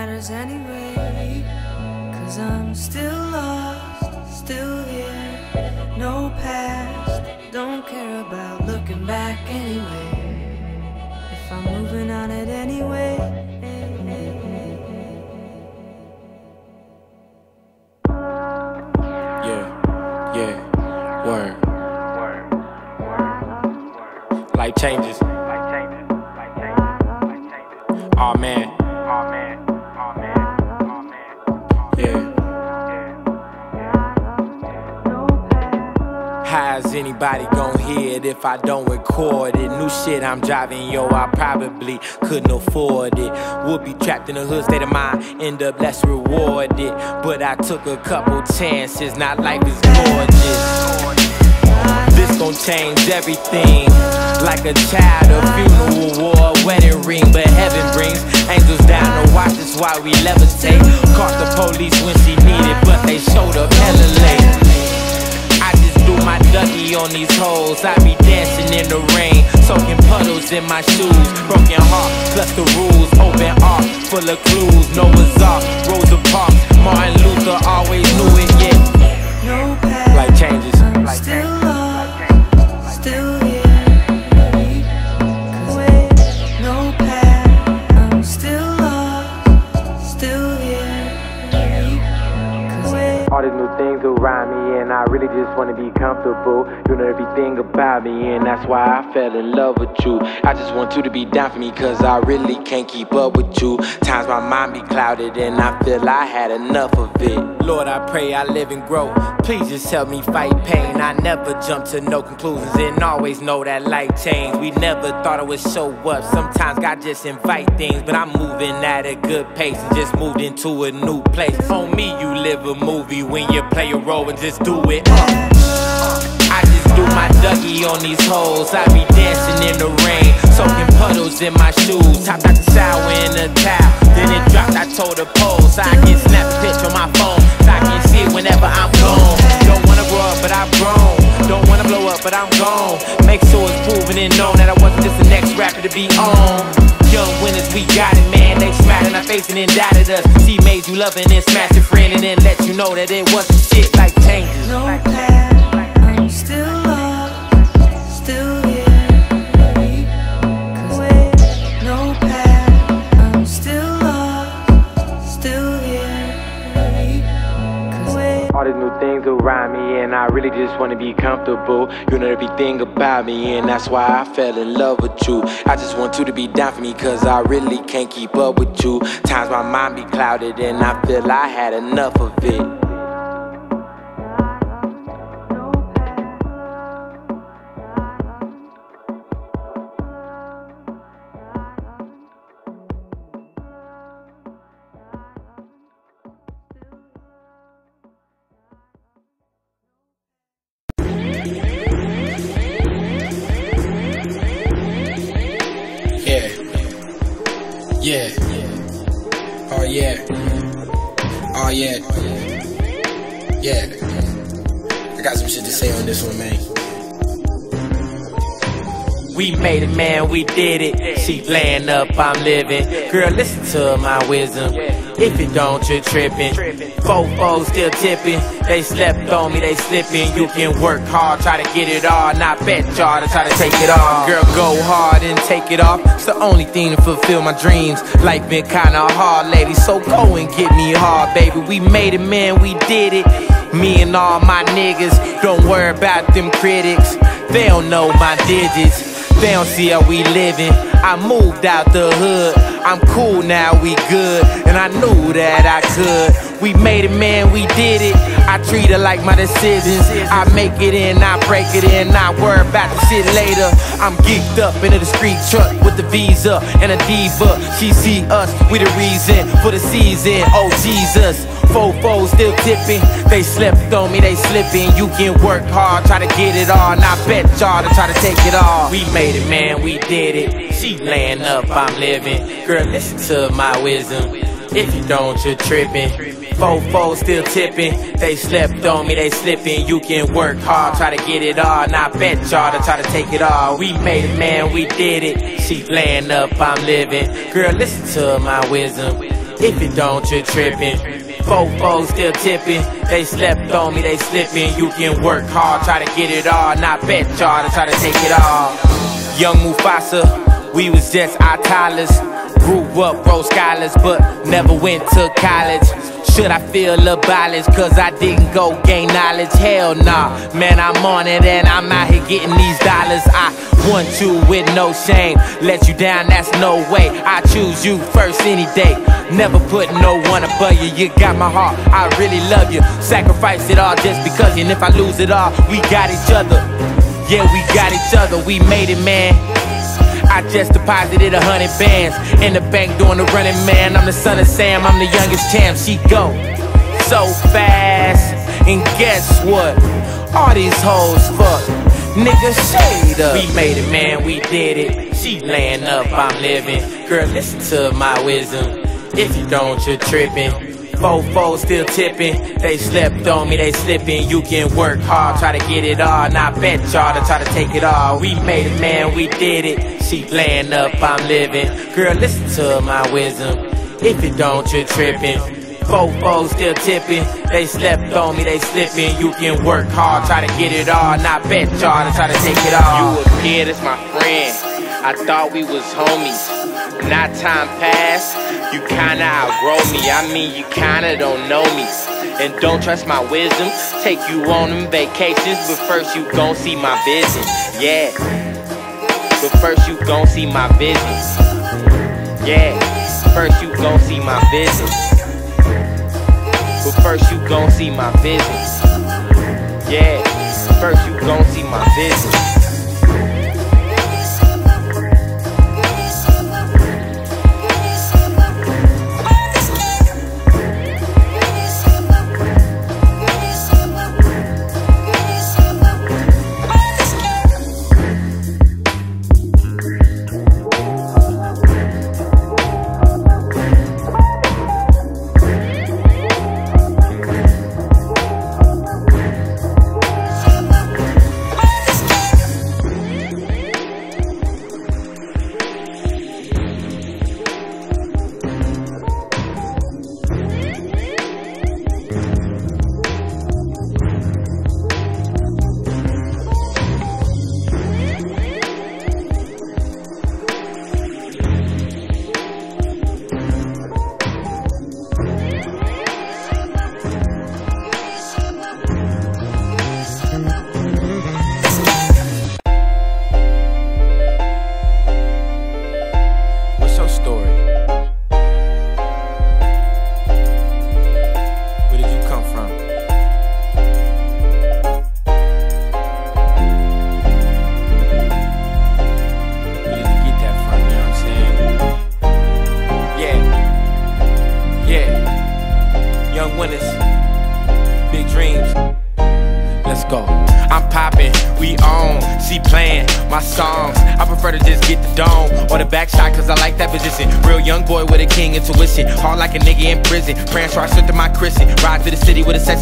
matters anyway. Cause I'm still lost, still here. No past, don't care about looking back anyway. If I'm moving on it anyway. If I don't record it? New shit I'm driving, yo, I probably couldn't afford it. Would be trapped in a hood state of mind, end up less rewarded. But I took a couple chances, now life is gorgeous. This gon' change everything. Like a child, a funeral war, a wedding ring. But heaven brings angels down to watch us while we levitate. Caught the police when she needed, but they showed up hella late. My Dougie on these holes. I be dancing in the rain, soaking puddles in my shoes. Broken heart, plus the rules. Open ark, full of clues. Noah's Ark, Rosa Parks. Martin Luther always knew it, yeah. Comfortable. You know everything about me, and that's why I fell in love with you. I just want you to be down for me, cause I really can't keep up with you. Times my mind be clouded, and I feel I had enough of it. Lord, I pray I live and grow. Please just help me fight pain. I never jump to no conclusions, and always know that life change. We never thought it would show up. Sometimes God just invite things, but I'm moving at a good pace and just moved into a new place. On me, you live a movie when you play a role and just do it. Uh. My Dougie on these hoes. I be dancing in the rain, soaking puddles in my shoes. Hopped out the shower in a towel, then it dropped. I told the pose I can snap a picture on my phone, so I can see it whenever I'm gone. Don't wanna grow up, but I've grown. Don't wanna blow up, but I'm gone. Make sure it's proven and known that I wasn't just the next rapper to be on. Young winners, we got it, man. They smacked in our face and then doubted us. She made you love and then smashed friend and then let you know that it wasn't shit like changes. No things around me, and I really just wanna be comfortable. You know everything about me, and that's why I fell in love with you. I just want you to be down for me, cause I really can't keep up with you. Times my mind be clouded, and I feel I had enough of it. This one, man. We made it, man, we did it. She laying up, I'm living. Girl, listen to my wisdom. If you don't, you're tripping. Fofo still tipping. They slept on me, they slipping. You can work hard, try to get it all. Not bet y'all to try to take it all. Girl, go hard and take it off. It's the only thing to fulfill my dreams. Life been kinda hard, lady, so go and get me hard, baby. We made it, man, we did it. Me and all my niggas, don't worry about them critics. They don't know my digits. They don't see how we living. I moved out the hood. I'm cool now, we good. And I knew that I could. We made it, man, we did it. I treat it like my decisions. I make it in, I break it in, I worry about the shit later. I'm geeked up in a street truck with the visa and a diva. She see us, we the reason for the season. Oh Jesus. Fofo still tipping. They slept on me, they slipping. You can work hard, try to get it all. And I bet y'all to try to take it all. We made it, man, we did it. She laying up, I'm living. Girl, listen to my wisdom. If you don't, you're tripping. Fofo still tipping. They slept on me, they slipping. You can work hard, try to get it all. And I bet y'all to try to take it all. We made it, man, we did it. She laying up, I'm living. Girl, listen to my wisdom. If you don't, you're tripping. Fofo still tipping. They slept on me, they slipping. You can work hard, try to get it all. Not bet y'all to try to take it all. Young Mufasa, we was just our toddlers. Grew up, broke scholars, but never went to college. Should I feel a balance cause I didn't go gain knowledge? Hell nah, man, I'm on it and I'm out here getting these dollars. I want you with no shame. Let you down, that's no way. I choose you first any day. Never put no one above you. You got my heart, I really love you. Sacrifice it all just because, and if I lose it all, we got each other. Yeah, we got each other, we made it, man. I just deposited a hundred bands in the bank doing the running man. I'm the son of Sam, I'm the youngest champ. She go so fast, and guess what? All these hoes fuck. Nigga, shade up. We made it, man, we did it. She laying up, I'm living. Girl, listen to my wisdom. If you don't, you're tripping. Fofo still tipping. They slept on me, they slipping. You can work hard, try to get it all. And I bet y'all to try to take it all. We made it, man, we did it. She laying up, I'm living. Girl, listen to my wisdom. If you don't, you're tripping. Fofo still tipping. They slept on me, they slipping. You can work hard, try to get it all. And I bet y'all to try to take it all. You a kid, it's my friend. I thought we was homies. Now time passed, you kinda outgrow me. I mean, you kinda don't know me. And don't trust my wisdom. Take you on them vacations, but first you gon' see my vision. Yeah. But first you gon' see my vision. Yeah. First you gon' see my vision. But first you gon' see my vision. Yeah. First you gon' see my vision.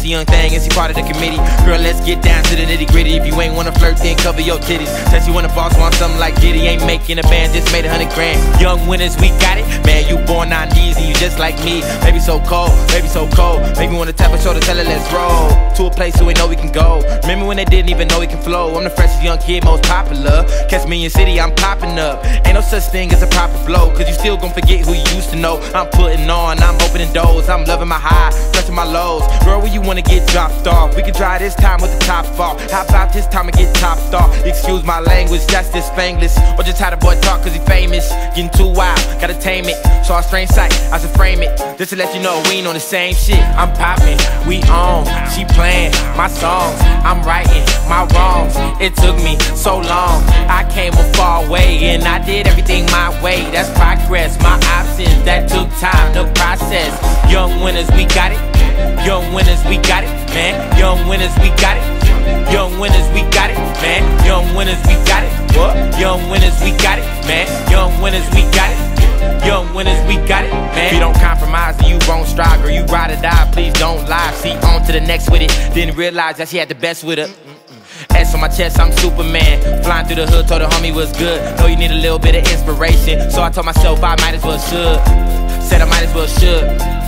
Young thing, is he part of the committee? Girl, let's get down to the nitty gritty. If you ain't wanna flirt, then cover your titties. Says you wanna boss, want something like Diddy. Ain't making a band, just made a hundred grand. Young winners, we got it. Man, you born 90s and you just like me. Baby so cold, baby so cold. Maybe wanna tap a shoulder, tell her let's roll. To a place where we know we can go. Remember when they didn't even know we can flow? I'm the freshest young kid, most popular. Catch me in city, I'm popping up. Ain't no such thing as a proper flow, cause you still gon' forget who you used to know. I'm putting on, I'm opening doors, I'm loving my high, touching my lows. Girl, where you wanna get dropped off? We can try this time with the top off. How about this time and get topped off? Excuse my language, that's this Spanglish. Or just how the boy talk cause he famous. Getting too wild, gotta tame it. So I strange sight, I should frame it. Just to let you know we ain't on the same shit. I'm popping, we on. She playing my songs, I'm righting my wrongs. It took me so long. I came a far way and I did everything my way. That's progress, my options that took time to process. Young winners, we got it. Young winners, we got it, man. Young winners, we got it. Young winners, we got it, man. Young winners, we got it. What? Young winners, we got it, man. Young Young winners, we got it, man. If you don't compromise, then you won't strive. Girl, you ride or die, please don't lie. See, on to the next with it. Didn't realize that she had the best with her. S on my chest, I'm Superman. Flying through the hood, told the homie was good. Know you need a little bit of inspiration, so I told myself I might as well should. Said I might as well should.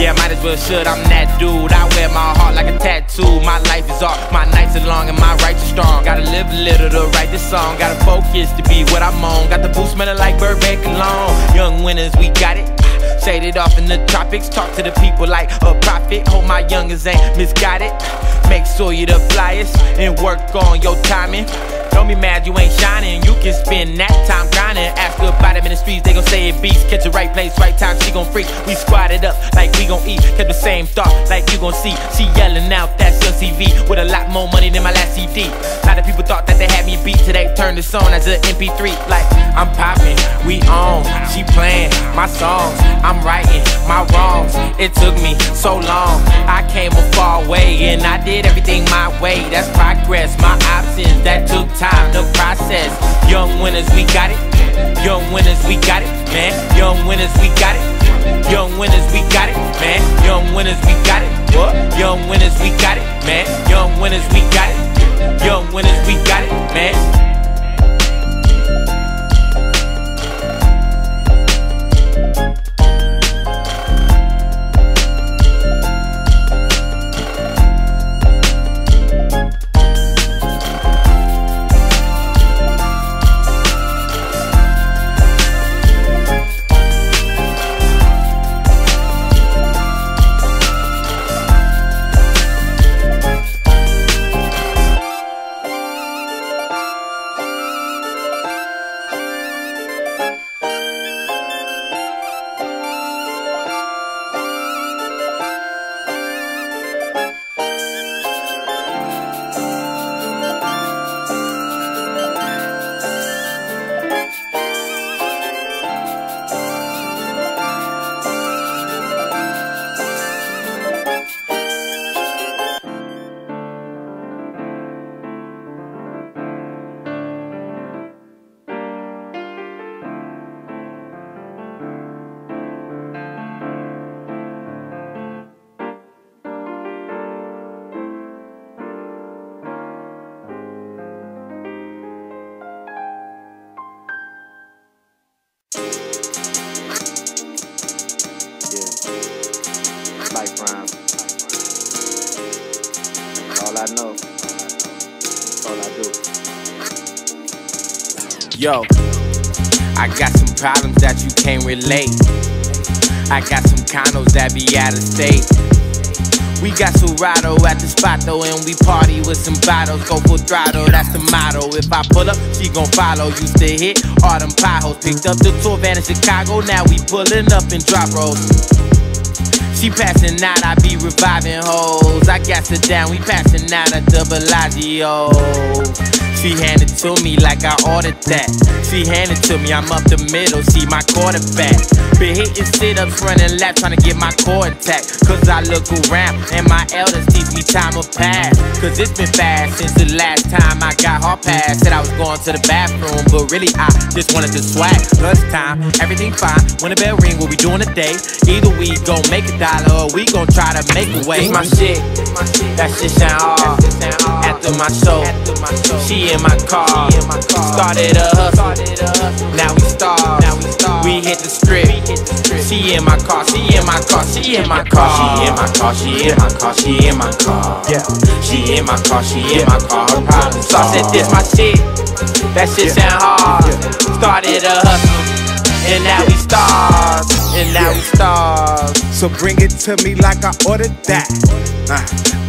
Yeah, might as well should. I'm that dude. I wear my heart like a tattoo. My life is art. My nights are long and my rights are strong. Gotta live a little to write this song. Gotta focus to be what I'm on. Got the booth smelling like Burbank cologne. Young winners, we got it. Shaded off in the tropics. Talk to the people like a prophet. Hope my youngers ain't misguided. Make sure you the flyest and work on your timing. Don't be mad you ain't shining. You can spend that time grinding. Ask about him in the streets, they gon' say it beats. Catch the right place, right time, she gon' freak. We squatted up like we gon' eat. Kept the same thought like you gon' see. She yelling out, that's your CV. With a lot more money than my last CD. A lot of people thought that they had me beat today. Turned this on as an MP3. Like I'm popping, we on. She playing my songs. I'm writing my wrongs. It took me so long. I came a far way and I did everything my way. That's progress. My options that took time to process. Young winners, we got it. Young winners, we got it, man. Young winners, we got it. Young winners, we got it, man. Young winners, we got it. What? Young winners, we got it, man. Young winners, we got it. Young winners, we got it, man. Yo, I got some problems that you can't relate. I got some condos that be out of state. We got Serato at the spot though, and we party with some bottles. Go for throttle, that's the motto. If I pull up, she gon' follow. Used to hit all them potholes. Picked up the tour van in Chicago, now we pullin' up in drop rolls. She passin' out, I be reviving hoes. I gas her down, we passin' out at the Bellagio. She handed to me like I ordered that. She handed to me, I'm up the middle, see my quarterback. Been hitting sit ups, running laps, trying to get my core intact. Cause I look around and my elders teach me time will pass. Cause it's been fast since the last time I got hard pass. Said I was going to the bathroom, but really I just wanted to swag. Plus time, everything fine. When the bell ring, what we doing today? Either we gon' make a dollar or we gon' try to make a way. It's my shit, that shit sound hard. After my show, she in my car. Started a hustle. Now we starve. We hit the strip. She in my car. She in my car. She in my car. She in my car. She in my car. She in my car. Yeah. She in my car. She in my car. Her problem. So I said this my shit. That shit sound hard. Started a hustle. And now we starve, and now we starve. So bring it to me like I ordered that. Uh,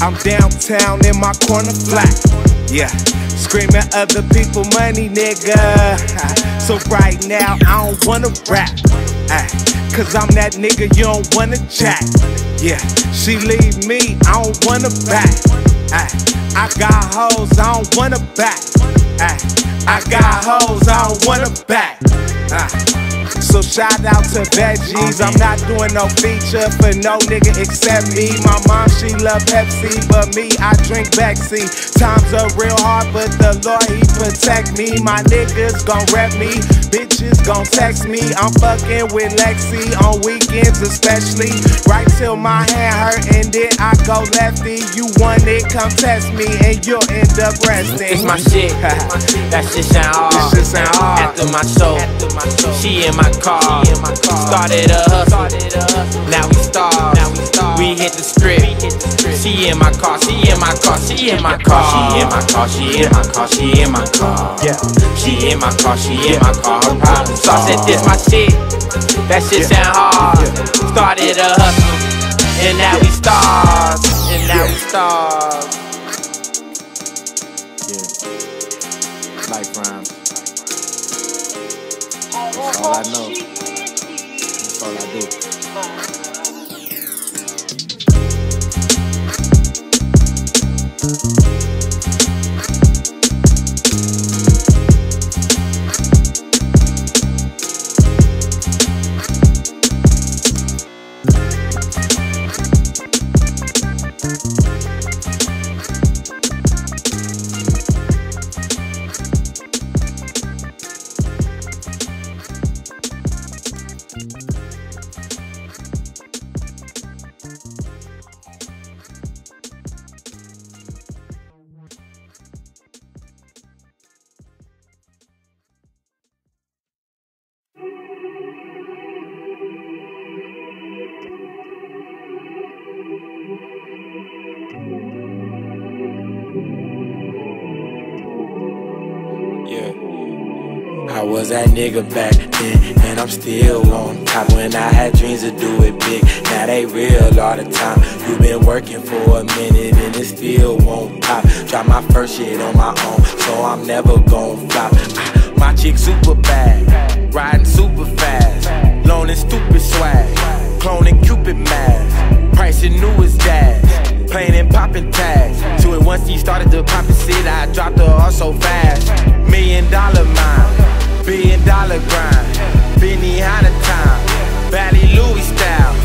I'm downtown in my corner flat. Yeah, screaming other people money, nigga. So right now I don't wanna rap. Uh, Cause I'm that nigga you don't wanna chat. Yeah, she leave me, I don't wanna back. Uh, I got hoes, I don't wanna back. Uh, I got hoes, I don't wanna back. Uh, so shout out to veggies. I'm not doing no feature for no nigga except me. My mom, she love Pepsi, but me, I drink backseat. Times are real hard, but the Lord, he protect me. My niggas gon' rep me. Bitches gon' text me. I'm fucking with Lexi on weekends, especially. Right till my hand hurt and then I go lefty. You want it, come test me, and you'll end up resting. It's my shit. that shit sound hard. This shit sound hard. After my show, she in my car. Started a hustle. Now we starve. We hit the strip. She in my car. She in my car. She in my car. She in my car. She in my car. She in my car. Yeah. She in my car. She in my car. Her problem So I said this my shit. That shit sound hard. Started a hustle. And now we starve. And now we starve. Yeah. Life rhymes. That's all I know. That's all I do. Yeah. Was that nigga back then, and I'm still on top. When I had dreams to do it big, now they real all the time. You been working for a minute, and it still won't pop. Drop my first shit on my own, so I'm never gon' flop. Ah, My chick super bad, riding super fast, loaning stupid swag, cloning Cupid mask, pricing new as dash. Playing and popping tags. So it once he started to pop and sit, I dropped her off so fast. Million dollar mine, billion dollar grind. Benihana time, Valley Louis style.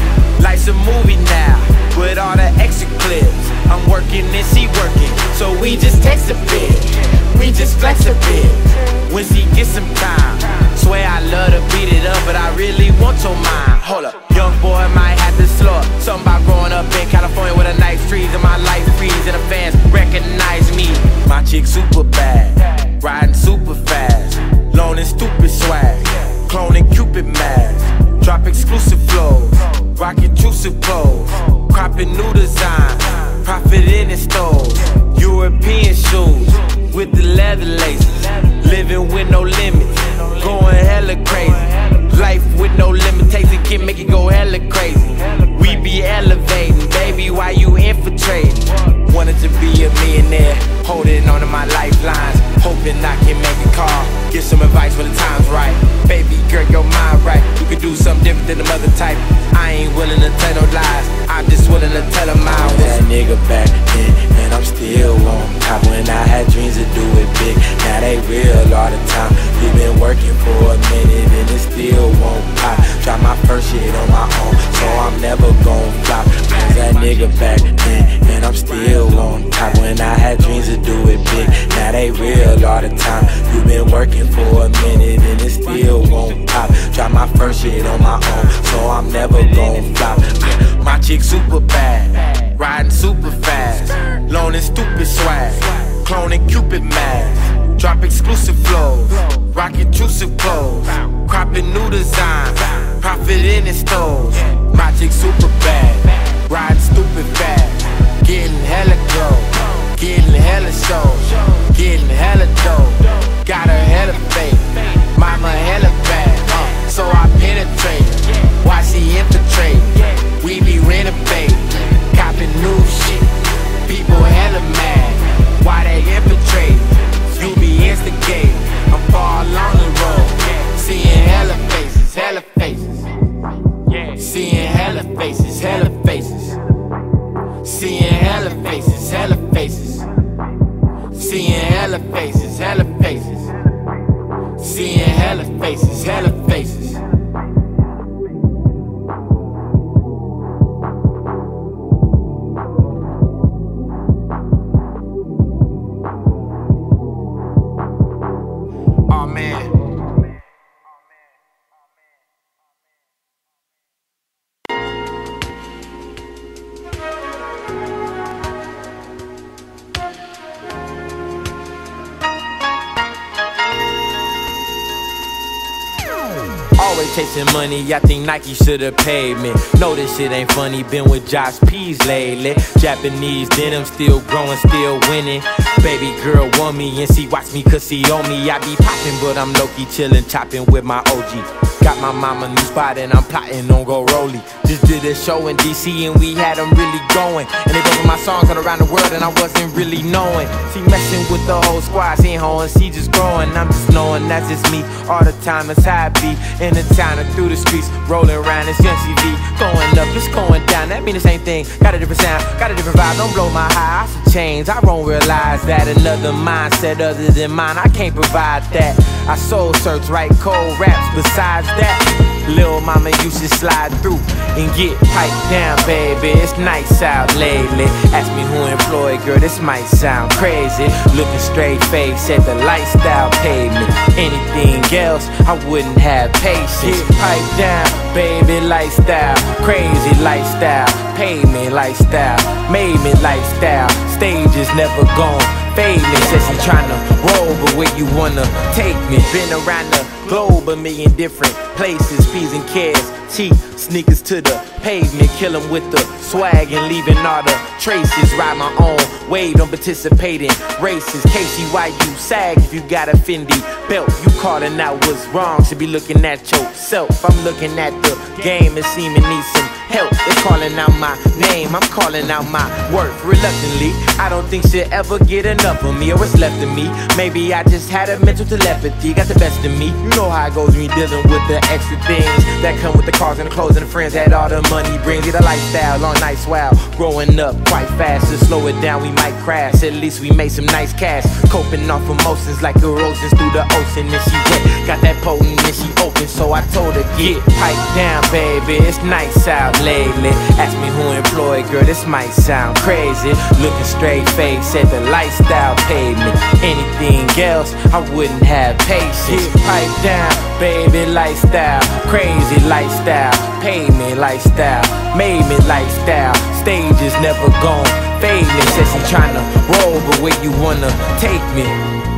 Life's a movie now, with all the extra clips. I'm working and she working, so we just text a bit. We just flex a bit. When she gets some time, swear I love to beat it up, but I really want your mind. Hold up, young boy might have to slow up. Something about growing up in California with a nice trees and my life freeze and the fans recognize me. My chick super bad, riding super fast, loaning stupid swag, cloning Cupid mask, drop exclusive flows, rock intrusive clothes, cropping new designs, profit in the stores, European shoes with the leather laces, living with no limits, going hella crazy. Life with no limitations can make it go hella crazy. We be elevating, baby, why you infiltrating? Wanted to be a millionaire, holding on to my lifelines, hoping I can make a call, get some advice when the time's right. Baby girl, your mind right, you can do something different than the mother type. I ain't willing to tell no lies, I'm just willing to tell them I was that nigga back then, and I'm still on top. When I had dreams to do it big, now they real all the time. We been working for a minute and it still won't pop. Drop my first shit on my own, so I'm never gon' flop. Was that nigga back then, and I'm still on top. When I had dreams to do it big, now they real all the time. You been working for a minute and it still won't pop. Drop my first shit on my own, so I'm never gon' flop. My chick super bad, riding super fast, loaning stupid swag, cloning Cupid mask, drop exclusive flows, rock intrusive clothes, cropping new designs, profit in the stores. My chick super bad, riding stupid fast, getting hella glow, getting hella shows, getting hella dough, got her hella faith, mama hella bad, uh, so I penetrate, why she infiltrate, we be renovating, copping new shit, people hella mad, why they infiltrate, money, I think Nike should've paid me. Know this shit ain't funny, been with Josh Peas lately. Japanese denim, still growing, still winning. Baby girl want me and she watch me cause she on me. I be popping, but I'm low key chillin', chopping with my OG. Got my mama new spot and I'm plotting on go rolly. Just did a show in DC and we had them really going. And they bumping my songs all around the world and I wasn't really knowing. She messing with the whole squad, she ain't hoeing, she just growing. I'm just knowing that's just me all the time. It's how I in the town and through the streets, rolling around this young TV. Going up, it's going down, that mean the same thing. Got a different sound, got a different vibe, don't blow my high. Change, I won't realize that another mindset other than mine, I can't provide that. I soul search, write cold raps besides that. Lil mama, you should slide through and get piped down, baby. It's nice out lately. Ask me who employed, girl, this might sound crazy. Looking straight face at the lifestyle pavement. Anything else, I wouldn't have patience. Get piped down, baby, lifestyle. Crazy lifestyle, pavement lifestyle. Made me lifestyle. Stage is never gone fade me. Says he tryna roll, but where you wanna take me? Been around the globe, a million different places, fees and cares. Cheap sneakers to the pavement, kill them with the swag and leaving all the traces. Ride my own wave, don't participate in races. Casey, why you sag if you got a Fendi belt? You calling out what's wrong, should be looking at yourself. I'm looking at the game and seeming need some help. is calling out my name, I'm calling out my worth. Reluctantly, I don't think she'll ever get enough of me or what's left of me. Maybe I just had a mental telepathy, got the best of me. You know how it goes when you're dealing with the extra things that come with the cars and the clothes and the friends that all the money brings. Yeah, the lifestyle, long nights, wow. Growing up quite fast, to slow it down, we might crash. At least we made some nice cash. Coping off emotions like erosions through the ocean. And she wet, got that potent and she open. So I told her, get piped down, baby. It's nice out lately. Ask me who employed, girl, this might sound crazy. Looking straight face at the lifestyle pavement. Anything else, I wouldn't have patience. Get piped down, baby, lifestyle. Crazy lifestyle, pavement lifestyle. Made me lifestyle. Stage is never gone. Fade me, says he tryna roll, but where you wanna take me?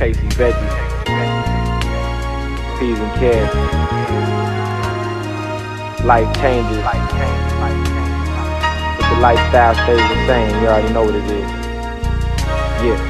Casey Veggie. Peas and carrots. Life changes. But the lifestyle stays the same. You already know what it is. Yeah.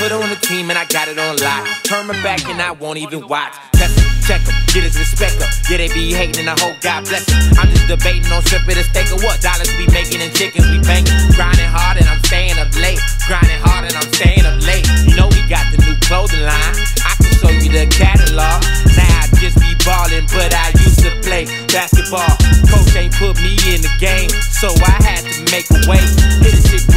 Put on the team and I got it on lock. Turn my back and I won't even watch. Test her, check her, get his respect her. Yeah, they be hating and I hope God bless them. I'm just debating on stripping the steak of what dollars we making and chickens we banging. Grinding hard and I'm staying up late. Grinding hard and I'm staying up late. You know we got the new clothing line. I can show you the catalog. Now I just be ballin', but I used to play basketball. Coach ain't put me in the game, so I had to make a way. Hit a shit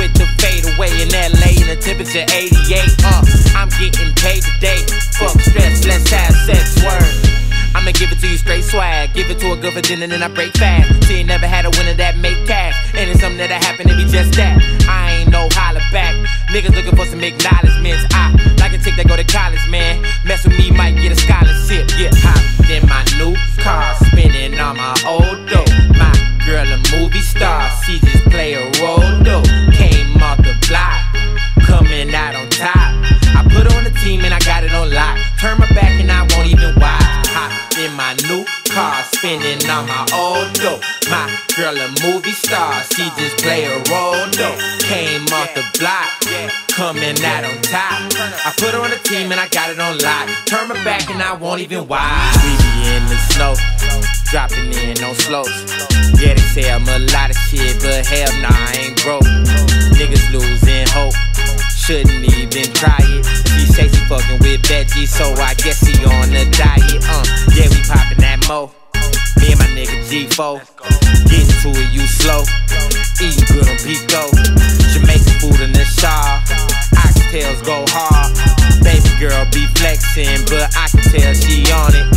and the 88. Uh, I'm getting paid today. Fuck stress, let's have sex word. I'ma give it to you straight swag. Give it to a good for dinner, then I break fast. She ain't never had a winner that make cash. And it's something that happened to be just that. I ain't no holler back. Niggas looking for some acknowledgements. I like a chick that go to college, man. Mess with me, might get a scholarship. Yeah, hop in my new car, spinning on my old dough. My girl a movie star, she just play a role though. Coming out on top. I put on the team and I got it on lock. Turn my back and I won't even watch. Hop in my new car, spending on my old dough. My girl a movie star, she just play a role though. Came off the block, coming out on top. I put on the team and I got it on lock. Turn my back and I won't even watch. We be in the snow, dropping in on slopes. Yeah, they say I'm a lot of shit, but hell nah, I ain't broke. Niggas losing hope shouldn't even try it. She say she fucking with veggies, so I guess she on a diet. Uh, yeah, we poppin' that mo. Me and my nigga G4. Getting to it, you slow. Eating good on Pico. Jamaican food in the shaw. Oxtails go hard. Baby girl be flexing, but I can tell she on it.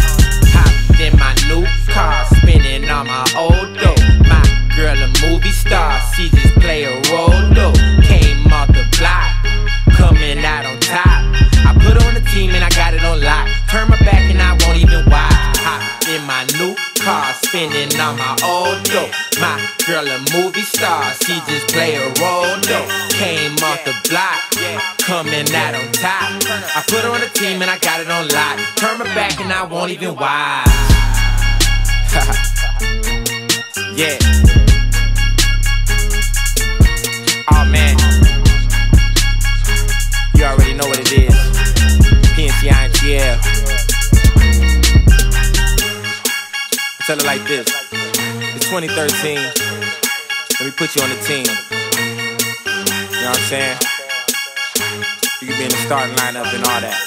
Hopped in my new car, spinning on my old dough. My girl a movie star, she just play a role though. Came off the block coming out on top. I put on the team and I got it on lock. Turn my back and I won't even watch. Hop in my new car, spending on my old dough. My girl a movie star, she just play a role though. Came off the block, coming out on top. I put on the team and I got it on lock. Turn my back and I won't even watch. yeah. PNC INTL. Tell it like this. It's 2013. Let me put you on the team. You know what I'm saying? You can be in the starting lineup and all that.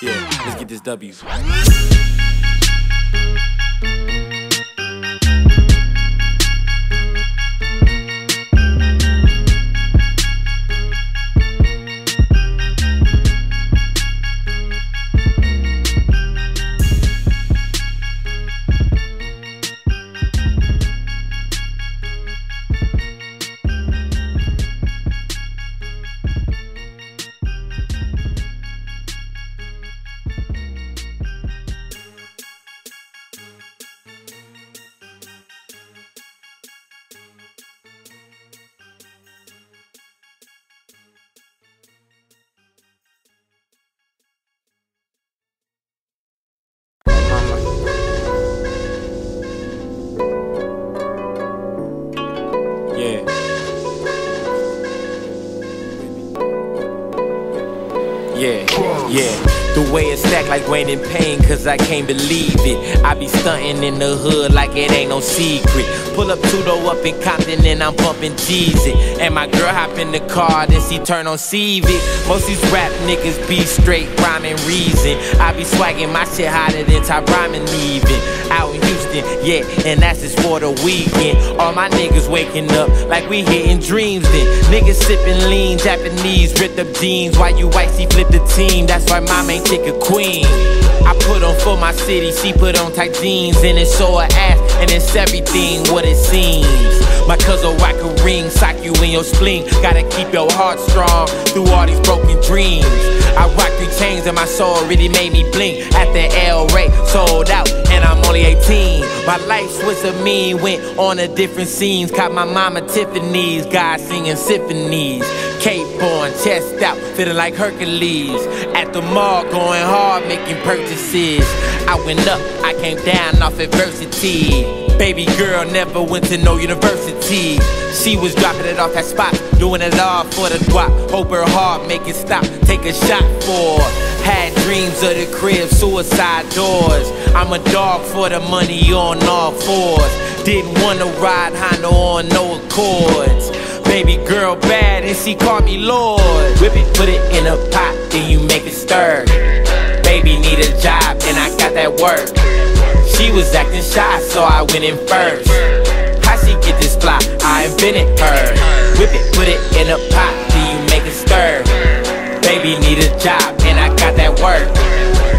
Yeah, let's get this W. cause I can't believe it. I be stunting in the hood like it ain't no secret. Pull up Tudo up in Compton and I'm bumping Jeezy. And my girl hop in the car, then she turn on CV. Most these rap niggas be straight rhyming reason. I be swagging my shit hotter than Ty Rhyming even. Out in Houston, yeah, and that's just for the weekend. All my niggas waking up like we hitting dreams then. Niggas sipping lean, Japanese, ripped up jeans. Why you white, she flip the team. That's why mom ain't chick a queen. I put on for my city, she put on tight jeans. And it's so her ass, and it's everything what it seems. My cousin whack a ring, sock you in your spleen. Gotta keep your heart strong through all these broken dreams. I rock three chains and my soul really made me blink. At the El Rey, sold out, and I'm only 18. My life switched a mean, went on a different scenes. Caught my mama Tiffany's, God singing symphonies. Cape on, chest out, feeling like Hercules. At the mall, going hard, making purchases. I went up, I came down off adversity. Baby girl never went to no university. She was dropping it off at spot, doing it all for the guap. Hope her heart make it stop, take a shot for. Had dreams of the crib, suicide doors. I'm a dog for the money on all fours. Didn't wanna ride Honda on no Accords. Baby girl bad and she called me Lord. Whip it, put it in a pot, then you make it stir. Baby need a job and I got that work. She was acting shy, so I went in first. How she get this fly? I invented her. Whip it, put it in a pot, then you make it stir. Baby need a job and I got that work.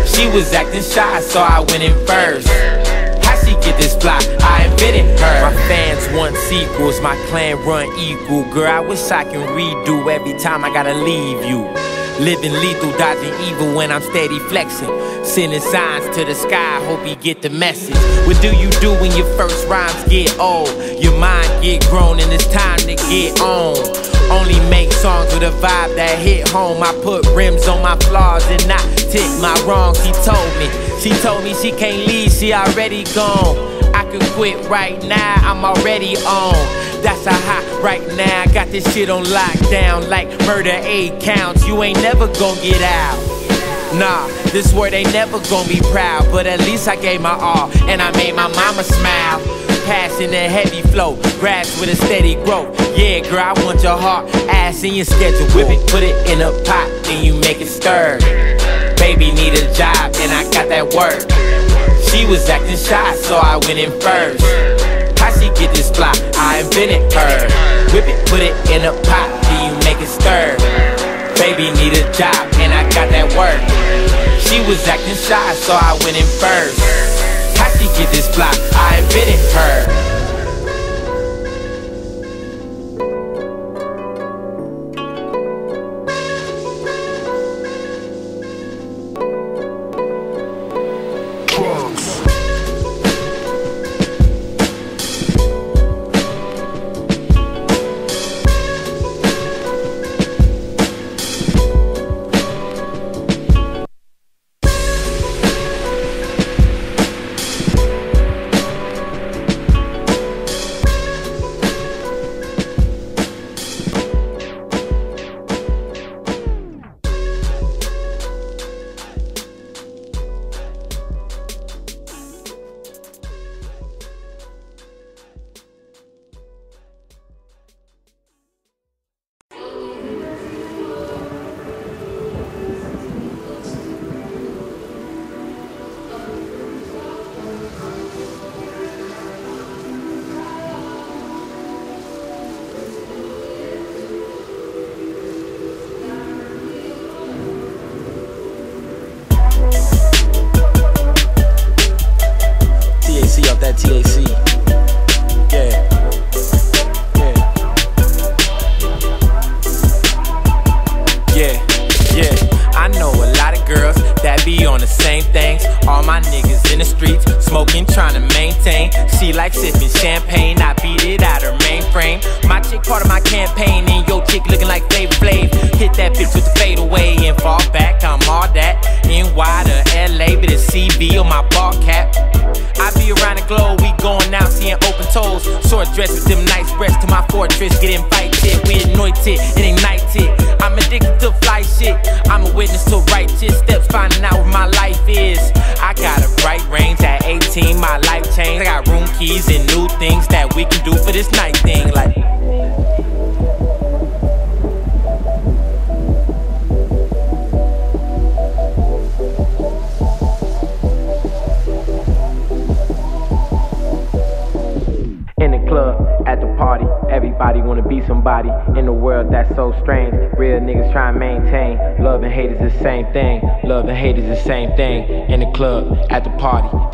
She was acting shy, so I went in first. Get this fly? I invented her. My fans want sequels, my clan run equal. Girl, I wish I can redo every time I gotta leave you. Living lethal, dodging evil when I'm steady flexing. Sending signs to the sky, hope you get the message. What do you do when your first rhymes get old? Your mind get grown and it's time to get on. Only make songs with a vibe that hit home. I put rims on my flaws and not my wrongs. He told me She told me she can't leave, she already gone. I could quit right now, I'm already on. That's a hot right now. I Got this shit on lockdown like murder eight counts. You ain't never gonna get out. Nah, this word ain't never gonna be proud, but at least I gave my all and I made my mama smile. Passing a heavy flow, grass with a steady growth. Yeah, girl, I want your heart, ass in your schedule. Whip it, put it in a pot, then you make it stir. Baby need a job, and I got that work. She was acting shy, so I went in first. How she get this fly? I invented her. Whip it, put it in a pot, then you make it stir. Baby need a job, and I got that work. She was acting shy, so I went in first. How she get this fly? I invented her.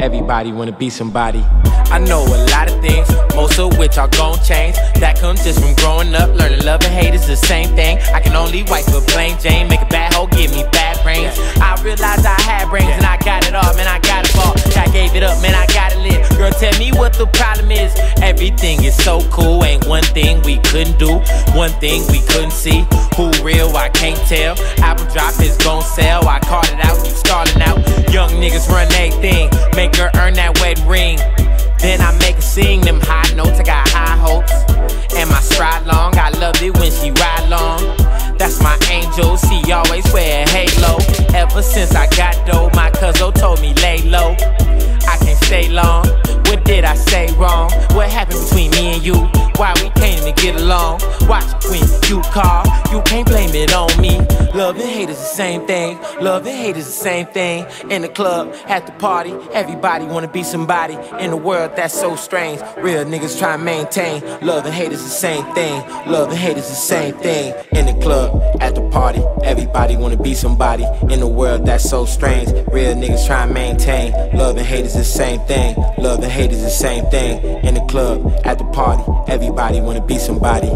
Everybody wanna be somebody. I know a lot of things, most of which are gon' change. That comes just from growing up, learning love and hate is the same thing. I can only wipe a plain Jane, make a bad hoe give me bad brains. I realized I had brains and I got it all, man, I got it all. I gave it up, man, I got it lit. Girl, tell me what the problem is. Everything is so cool, ain't one thing we couldn't do, one thing we couldn't see. Who real, I can't tell. Apple drop is gon' sell, I called it out, you stalling out. Young same thing. Love and hate is the same thing. In the club, at the party, everybody wanna be somebody. In a world that's so strange, real niggas try to maintain. Love and hate is the same thing. Love and hate is the same thing. In the club, at the party, everybody wanna be somebody. In a world that's so strange, real niggas try to maintain. Love and hate is the same thing. Love and hate is the same thing. In the club, at the party, everybody wanna be somebody.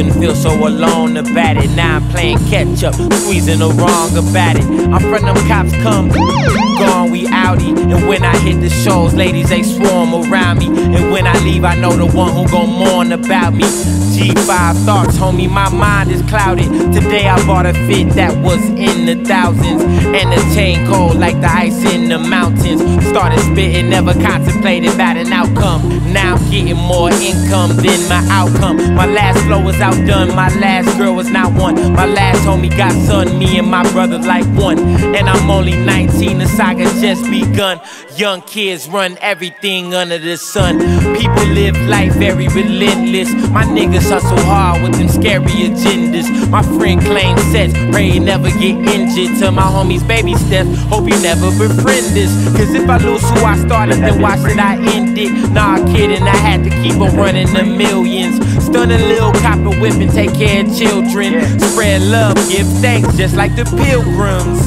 Shouldn't feel so alone about it. Now I'm playing catch up, squeezing the wrong about it. I'm from them cops come, gone, we outie. And when I hit the shows, ladies they swarm around me. And when I leave, I know the one who gon' mourn about me. G5 thoughts, homie, my mind is clouded. Today I bought a fit that was in the thousands. And the chain cold like the ice in the mountains. Started spitting, never contemplated about an outcome. Now I'm getting more income than my outcome. My last flow was outdone, my last girl was not one. My last homie got son, me and my brother like one. And I'm only 19, the saga just begun. Young kids run everything under the sun. People live life very relentless. My niggas hustle hard with them scary agendas. My friend claims sets, pray he never get injured. To my homies, baby steps, hope you never befriend this. Cause if I lose who I started, then why should I end it? Nah, kidding, I had to keep on running the millions. Stun a little copper whip and take care of children. Spread love, give thanks, just like the pilgrims.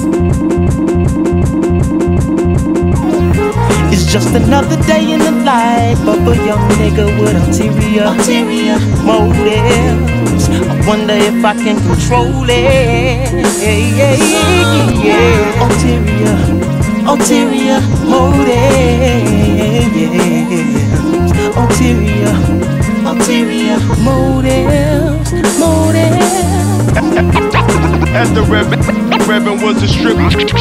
It's just another day in the life of a young nigga with ulterior, ulterior motives. I wonder if I can control it. Yeah, yeah, yeah, yeah. Ulterior, ulterior motives. Ulterior, ulterior motives, motives. As the Reverend, Reverend was a strip,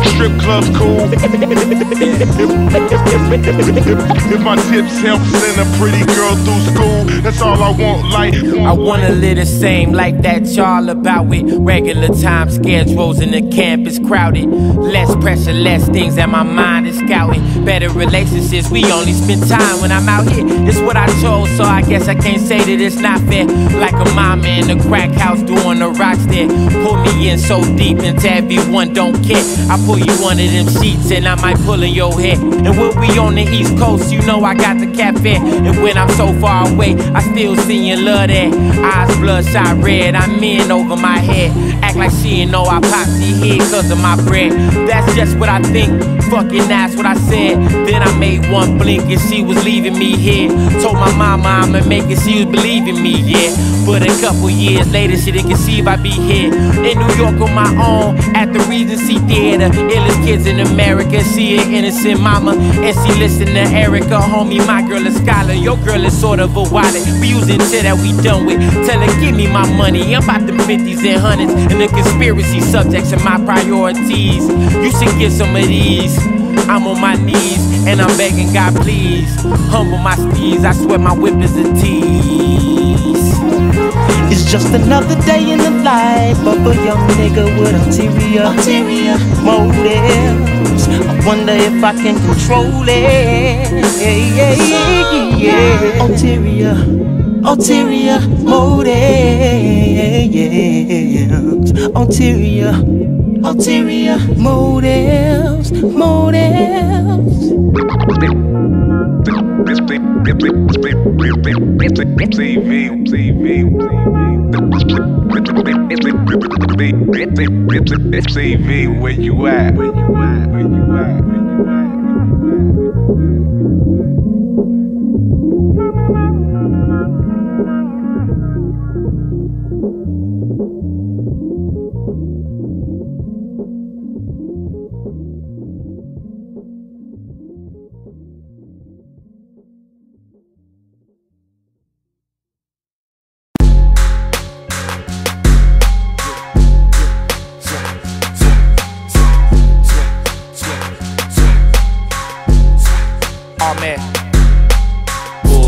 strip club's cool. If my tips help send a pretty girl through school, that's all I want. Like I wanna live the same like that y'all about with regular time schedules and the campus crowded. Less pressure, less things that my mind is scouting. Better relationships, we only spend time when I'm out here. It's what I chose, so I guess I can't say that it's not fair. Like a mama in a crack house doing the rocks there. Pull me in so deep into everyone don't care. I pull you under them sheets and I might pull in your hair. And when we on the east coast, you know I got the cafe. And when I'm so far away, I still see you love that. Eyes bloodshot red, I'm in over my head. Act like she ain't know I poppy here cause of my bread. That's just what I think. Fucking that's what I said. Then I made one blink and she was leaving me here. Told my mama I'ma make it, she was believing me, yeah. But a couple years later, she didn't conceive I'd be here. In New York on my own, at the Regency Theater. Illest kids in America, see an innocent mama. And she listen to Erica, homie. My girl is scholar, your girl is sort of a wallet. We using shit that we done with. Tell her, give me my money. I'm about the 50s and hundreds. And the conspiracy subjects and my priorities. You should get some of these. I'm on my knees and I'm begging God, please humble my steeds. I swear my whip is a tease. It's just another day in the life of a young nigga with ulterior, ulterior motives. I wonder if I can control it. Yeah, yeah, yeah, yeah. Ulterior, ulterior motives. Ulterior, ulterior motives, motives. TV, where you at? Where you at? Where you at? Where you at?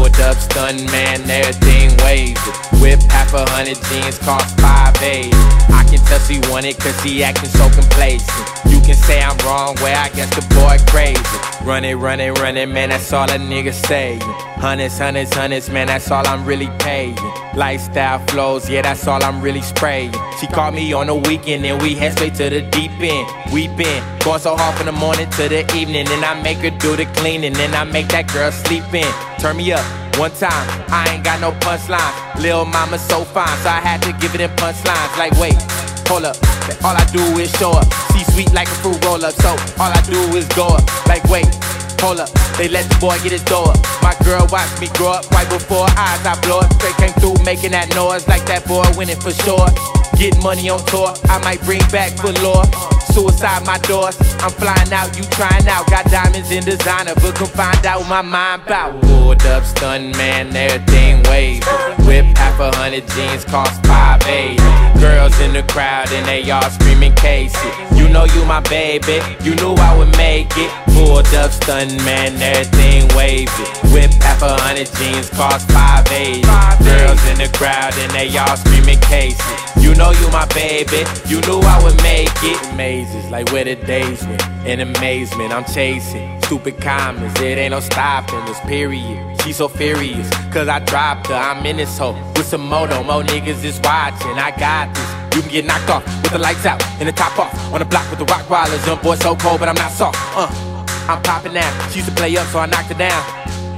Pulled up, stun man, everything waved. Whip half a hundred jeans, cost five A's. I can tell she want it cause he acting so complacent. Can say I'm wrong, well I guess the boy crazy. Run it, run it, run it, man, that's all a nigga say. Hundreds, hundreds, hundreds, man, that's all I'm really paying. Lifestyle flows, yeah, that's all I'm really spraying. She called me on the weekend and we head straight to the deep end. We been going so hard from the morning to the evening, and I make her do the cleaning, and I make that girl sleep in. Turn me up. One time, I ain't got no punchline. Lil' mama so fine, so I had to give it in punchlines. Like, wait, hold up. All I do is show up. She sweet like a fruit roll up, so all I do is go up. Like, wait, Hold up, they let the boy get his door up. My girl watched me grow up right before eyes. I blow up. Straight came through making that noise like that boy winning for sure. Get money on tour, I might bring back for lore. Suicide my doors, I'm flying out, you trying out. Got diamonds in designer, but come find out my mind bout. Pulled up, stun man, everything wavy. Whip half a hundred jeans, cost five eighty. Girls in the crowd and they all screaming Casey. You know you my baby, you knew I would make it. Pulled up, stun man, everything wavy. Whip half a hundred jeans, cost five eighty. Girls in the crowd and they all screaming Casey. You know you my baby, you knew I would make it. Mazes like where the days went. In amazement, I'm chasing stupid comments. It ain't no stopping this period. She so furious, cause I dropped her. I'm in this hole with some moto. Mo niggas is watching. I got this. You can get knocked off with the lights out and the top off. On the block with the rock wallers. Young boy so cold, but I'm not soft. Uh, I'm popping now. She used to play up, so I knocked her down.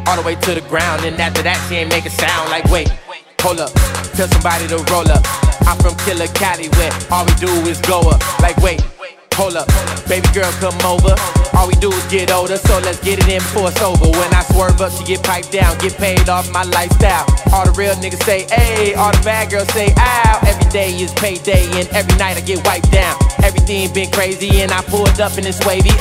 All the way to the ground, and after that, she ain't make a sound. Like, wait, hold up. Tell somebody to roll up. I'm from Killer Cali, where all we do is go up. Like, wait, hold up. Baby girl, come over. All we do is get older, so let's get it in before it's over. When I swerve up, she get piped down, get paid off my lifestyle. All the real niggas say, hey, all the bad girls say, ow. Every day is payday, and every night I get wiped down. Everything been crazy, and I pulled up in this wavy.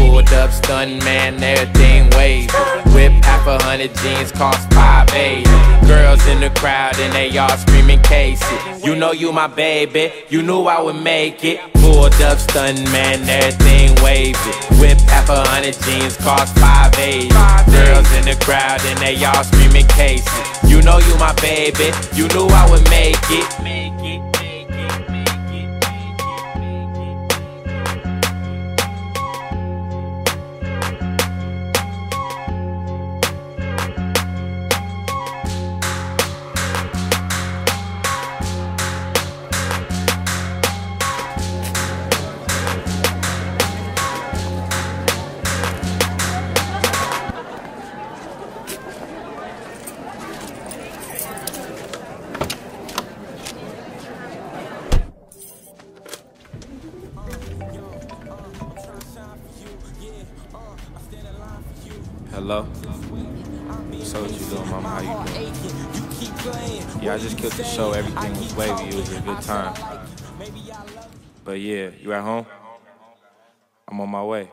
Pulled up, stun man, everything wavy. Whip half a hundred jeans, cost five eighty. Girls in the crowd and they all screaming Casey. You know you my baby, you knew I would make it. Pulled up, stun man, everything wavy. Whip half a hundred jeans, cost five eighty. Girls in the crowd and they all screaming Casey. You know you my baby, you knew I would. Make it, make it, a good time. But yeah, you at home? I'm on my way.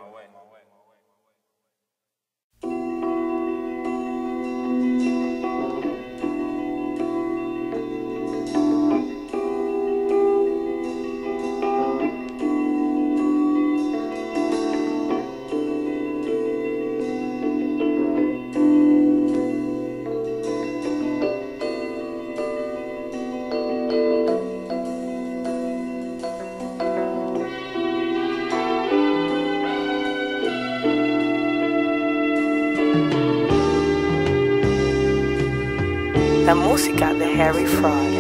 Música de Harry Fraud.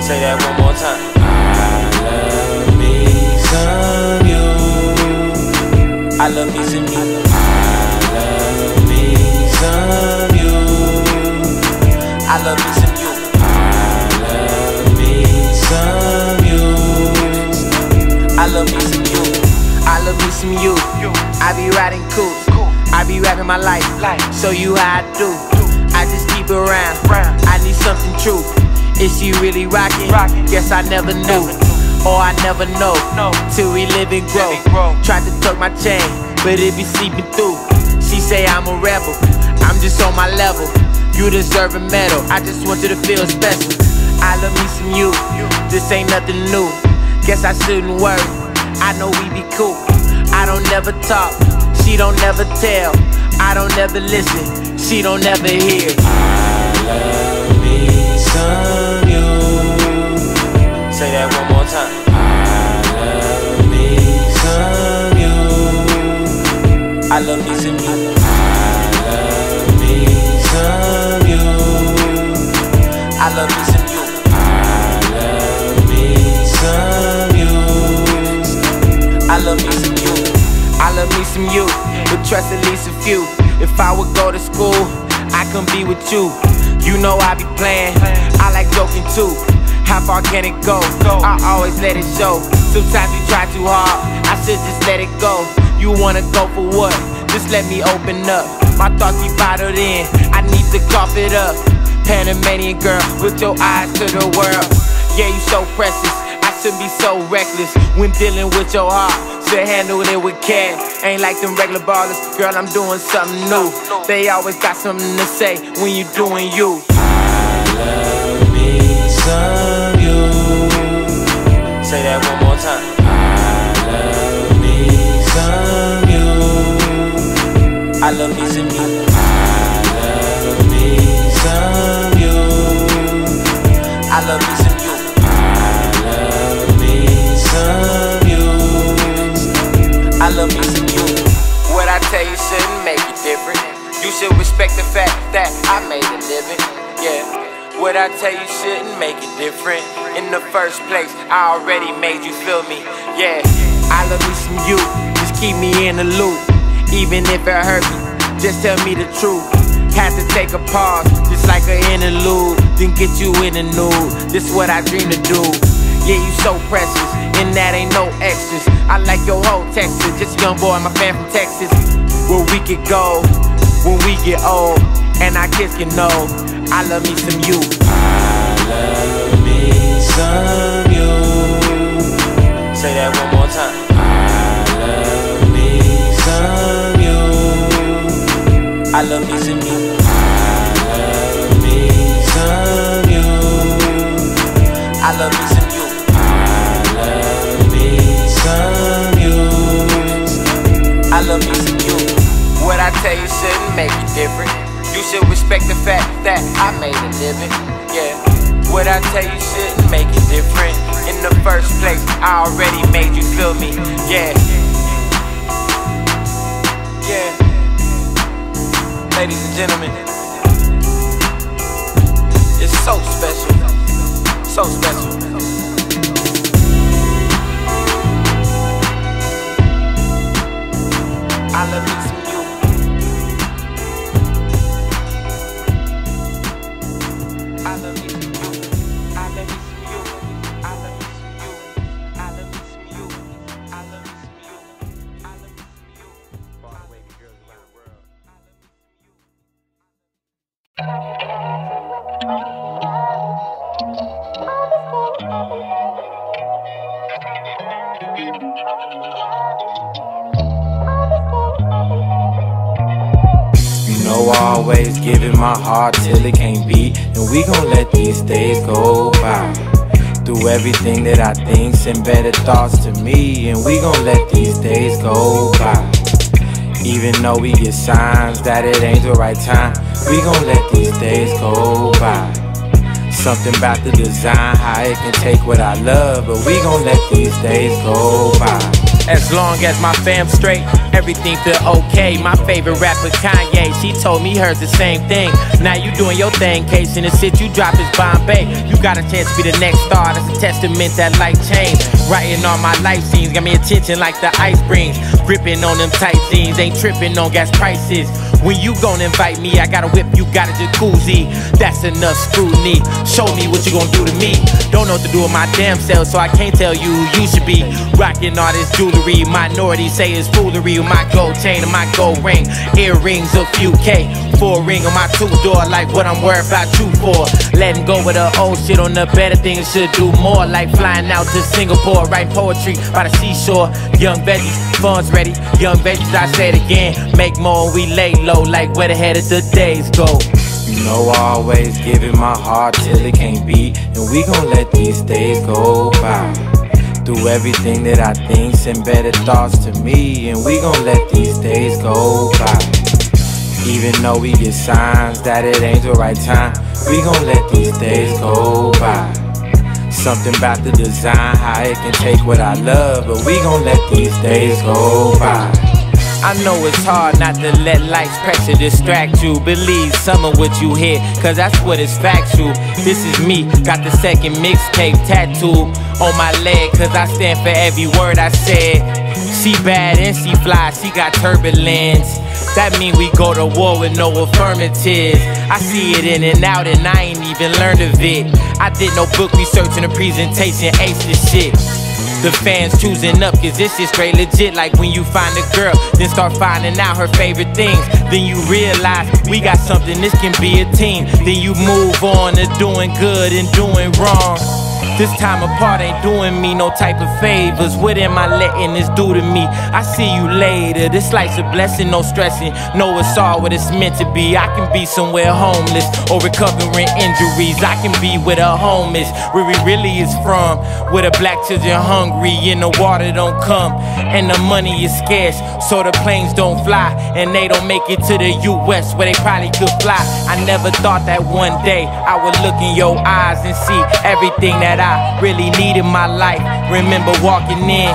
Say that one more time. I love me some you. I love me some you. I love me some you. I love me some you. I love me some you. I love me some you. I love me some you. I be riding. I be rapping my life. Show you how I do. I just keep it around. I need something true. Is she really rocking? Guess I never knew. Or I never know. Till we live and grow. Tried to tuck my chain, but it be seeping through. She say I'm a rebel. I'm just on my level. You deserve a medal. I just want you to feel special. I love me some you. This ain't nothing new. Guess I shouldn't worry. I know we be cool. I don't never talk. She don't never tell. I don't never listen. She don't never hear. I love me some you. Say that one more time. I love me some you. I love me some you. I love me some you. I love me some you. I love me some you. I love me some you. I love me some you, but trust at least a few. If I would go to school, I can be with you. You know I be playing, I like joking too. How far can it go? I always let it show. Sometimes you try too hard, I should just let it go. You wanna go for what? Just let me open up. My thoughts be bottled in, I need to cough it up. Panamanian girl, with your eyes to the world. Yeah, you so precious. I shouldn't be so reckless when dealing with your heart. Should handle it with care. Ain't like them regular ballers. Girl, I'm doing something new. They always got something to say when you doing you. I love me some you. Say that one more time. I love me some you. I love me some you. I love me some you. I love me love me some you. What I tell you shouldn't make it different. You should respect the fact that I made a living. Yeah. What I tell you shouldn't make it different. In the first place, I already made you feel me. Yeah. I love me some you. Just keep me in the loop. Even if it hurt me, just tell me the truth. Had to take a pause, just like an interlude. Then get you in the nude. This is what I dream to do. Yeah, you so precious, and that ain't no extras. I like your whole Texas, just young boy, my fan from Texas. Where we could go when we get old, and our kids can know I love me some you. I love me some you. Say that one more time. I love me some you. I love me some you. Me some you. What I tell you shouldn't make it different. You should respect the fact that I made a living. Yeah. What I tell you shouldn't make it different. In the first place, I already made you feel me. Yeah. Yeah. Ladies and gentlemen, it's so special. So special. I love you we gon' let these days go by. Do everything that I think, send better thoughts to me, and we gon' let these days go by. Even though we get signs that it ain't the right time, we gon' let these days go by. Something about the design, how it can take what I love, but we gon' let these days go by. As long as my fam straight, everything feel okay. My favorite rapper Kanye, she told me hers the same thing. Now you doing your thing, case in the city you drop is Bombay. You got a chance to be the next star, that's a testament that life changed. Writing all my life scenes, got me attention like the ice brings. Gripping on them tight jeans, ain't tripping on gas prices. When you gon' invite me, I got a whip, you got a jacuzzi. That's enough scrutiny. Show me what you gon' do to me. Don't know what to do with my damn self, so I can't tell you who you should be. Rocking all this jewelry, minorities say it's foolery. With my gold chain and my gold ring, earrings a few K. Four ring on my two door, like what I'm worried about you for. Letting go of the old shit on the better things, should do more. Like flying out to Singapore, write poetry by the seashore. Young veggies, funds ready. Young veggies, I say it again. Make more, we lay low, like where the head of the days go. You know I always giving my heart till it can't beat, and we gon' let these days go by. Do everything that I think, send better thoughts to me, and we gon' let these days go by. Even though we get signs that it ain't the right time, we gon' let these days go by. Something about the design, how it can take what I love, but we gon' let these days go by. I know it's hard not to let life's pressure distract you. Believe some of what you hear, cause that's what is factual. This is me, got the second mixtape tattoo on my leg, cause I stand for every word I said. She bad and she fly, she got turbulence. That mean we go to war with no affirmatives. I see it in and out and I ain't even learned of it. I did no book research and a presentation, ace the shit. The fans choosing up, cause this is straight legit. Like when you find a girl, then start finding out her favorite things. Then you realize we got something, this can be a team. Then you move on to doing good and doing wrong. This time apart ain't doing me no type of favors. What am I letting this do to me? I see you later. This life's a blessing, no stressing. Know it's all what it's meant to be. I can be somewhere homeless or recovering injuries. I can be where the home is, where he really is from. Where the black children hungry and the water don't come. And the money is scarce, so the planes don't fly. And they don't make it to the US where they probably could fly. I never thought that one day I would look in your eyes and see everything that I really need in my life. Remember walking in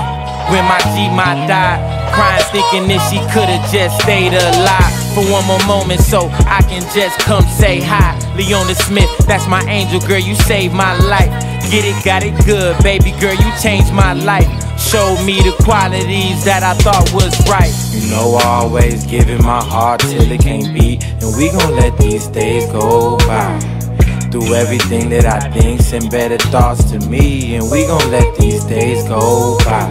when my G my died, crying thinking that she could've just stayed alive for one more moment so I can just come say hi. Leona Smith, that's my angel girl, you saved my life. Get it, got it good, baby girl, you changed my life. Showed me the qualities that I thought was right. You know I always giving my heart till it can't beat, and we gon' let these days go by. Through everything that I think, send better thoughts to me, and we gon' let these days go by.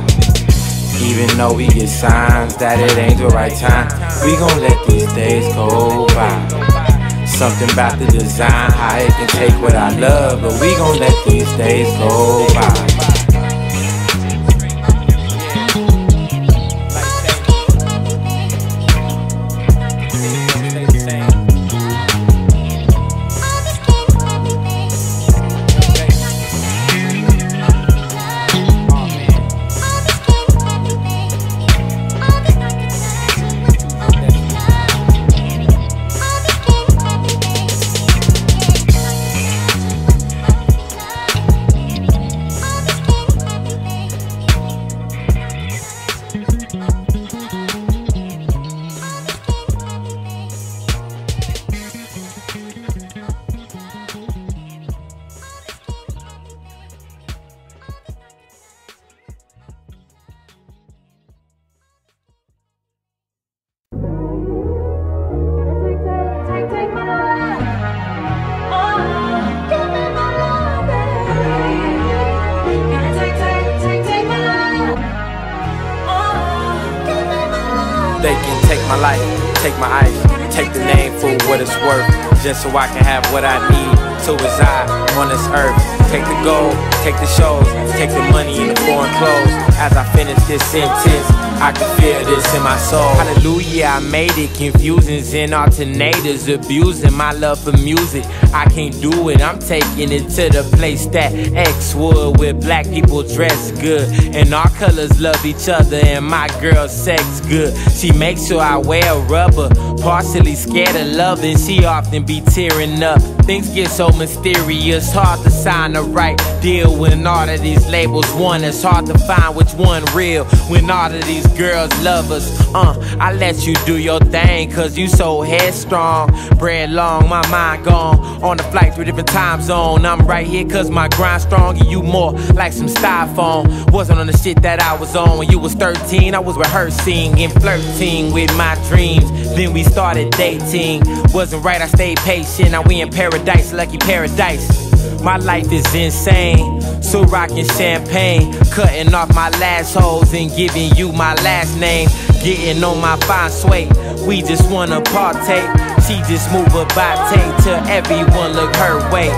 Even though we get signs that it ain't the right time, we gon' let these days go by. Something about the design, how it can take what I love, but we gon' let these days go by. My life, take my ice, take the name for what it's worth, just so I can have what I need to reside on this earth. Take the gold, take the shows, take the money and the foreign clothes. As I finish this sentence, I can feel this in my soul. Hallelujah, I made it. Confusings and alternators, abusing my love for music. I can't do it, I'm taking it to the place that X would, where black people dress good. And our colors love each other, and my girl sex good. She makes sure I wear rubber, partially scared of love, and she often be tearing up. Things get so mysterious, hard to sign the right deal when all of these labels one. It's hard to find which one real when all of these girls love us. Uh, I let you do your thing, cause you so headstrong. Bread long, my mind gone. On the flight through different time zone. I'm right here cause my grind strong and you more like some styrofoam. Wasn't on the shit that I was on when you was 13. I was rehearsing and flirting with my dreams. Then we started dating. Wasn't right, I stayed patient. Now we in paradise, lucky paradise. My life is insane. So rocking champagne, cutting off my last holes and giving you my last name. Getting on my fine sway. We just wanna partake. She just move her body till everyone look her way.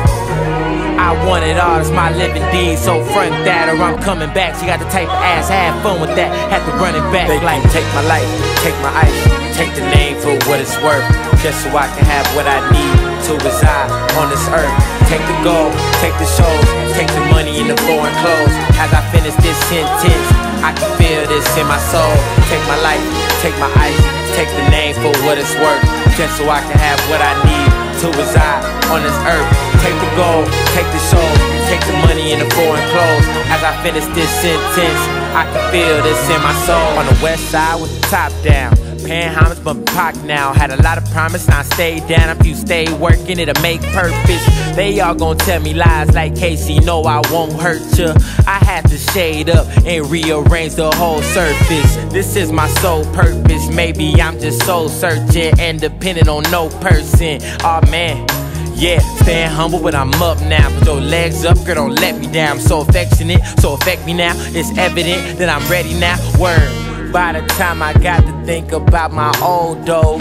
I want it all, it's my living deed. So front that or I'm coming back. She got the type of ass, have fun with that. have to run it back. They like take my life, take my ice, take the name for what it's worth, just so I can have what I need to reside on this earth. Take the gold, take the shows, take the money and the foreign clothes. As I finish this sentence, I can feel this in my soul. Take my life, take my ice, take the name for what it's worth, just so I can have what I need to reside on this earth. Take the gold, take the shows, take the money and the foreign clothes. As I finish this sentence, I can feel this in my soul. On the west side with the top down. Paying homage, but Pac now. Had a lot of promise, and I stayed down. If you stay working, it'll make purpose. They all gon' tell me lies like Casey. No, I won't hurt ya. I had to shade up and rearrange the whole surface. This is my sole purpose. Maybe I'm just soul searching and dependent on no person. Oh man. Yeah, staying humble, but I'm up now. Put your legs up, girl, don't let me down. I'm so affectionate, so affect me now. It's evident that I'm ready now. Word. By the time I got to think about my old dough,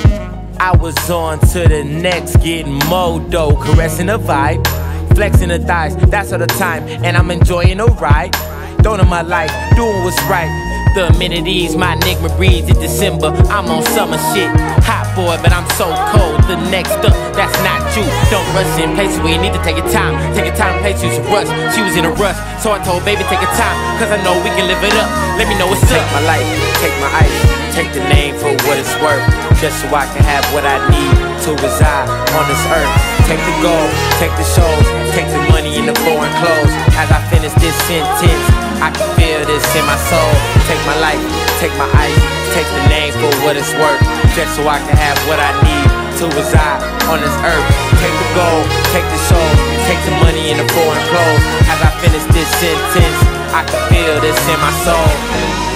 I was on to the next, getting modo, caressing the vibe, flexing the thighs. That's all the time, and I'm enjoying the ride. Throwing my life, doing what's right. The amenities, my enigma breeds in December. I'm on summer shit. Hot boy, but I'm so cold. The next up, that's not you. Don't rush in places where you need to take your time. Take your time, place you should rush. She was in a rush, so I told baby, take your time. Cause I know we can live it up. Let me know what's up. Take my life, take my ice, take the name for what it's worth. Just so I can have what I need to reside on this earth. Take the gold, take the shows, take the money in the foreign clothes. As I finish this sentence, I can feel this in my soul. Take my life, take my ice, take the name for what it's worth. Just so I can have what I need to reside on this earth. Take the gold, take the soul, take the money in the foreign clothes. As I finish this sentence, I can feel this in my soul.